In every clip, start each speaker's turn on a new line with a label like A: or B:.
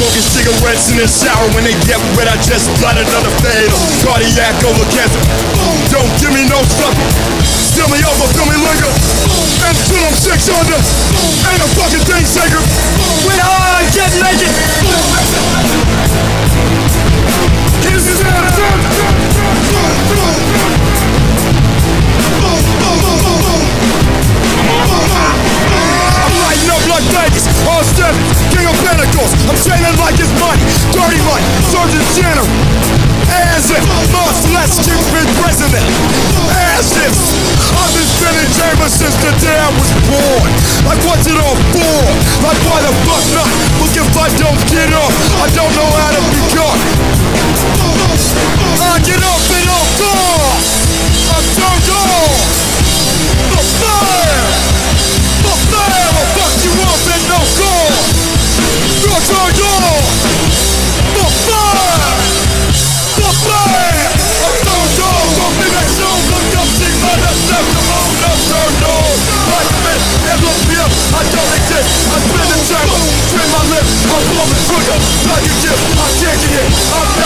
A: Smoking cigarettes in the shower when they get wet, I just blood another fatal. Cardiac over cancer. Don't give me no supper. Fill me over, fill me liquor. And till I'm six under. Ain't a Been spinning chambers since the day I was born. Like what's it all for? Like why the fuck not? Look if I don't get up, I don't know how to be I don't exist. I my lips. I'm blowing trigger. Like a gift. I'm taking it.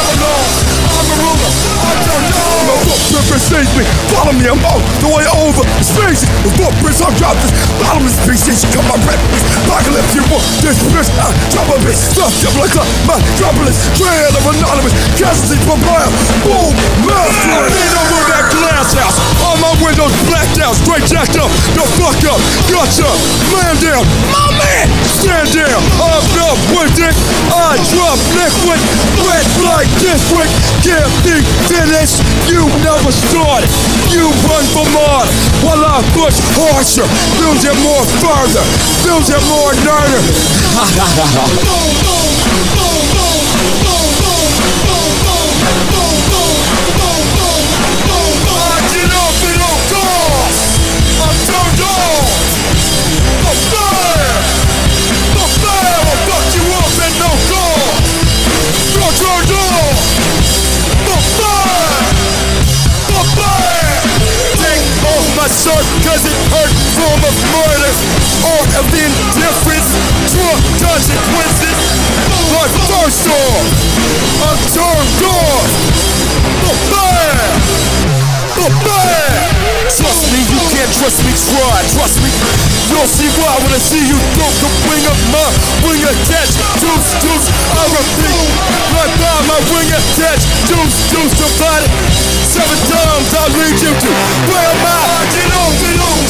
A: Precedes me. Follow me. I'm on the way over. Space. The footprints I've dropped this bottomless species. Cut my breakfast. Apocalypse. You want this bitch. I uh, drop a bitch. Stuffed up like a metropolis. Trail of anonymous. Casualty from bio. Boom. Master. Lean over that glass house. All my windows blacked out. Straight jacked up. The fuck up. Gotcha. Man down. My man. Stand down. I'm not with it. I drop liquid. Wet like district. Can't be finished. You never started. You run for more. While I push harsher. Build it more further. Build it more nerder. Cause it hurt form of murder. Art of indifference. Drunk consequences. But first off, I'm turned on. The fire. The fire. Trust me, you can't trust me, try, trust me. You'll see why when I see you throw the wing of my wing attached. Deuce, deuce, I repeat. Right by my wing attached. Deuce, deuce, it. Seven times I'll lead you to where am I? Get on cars. On.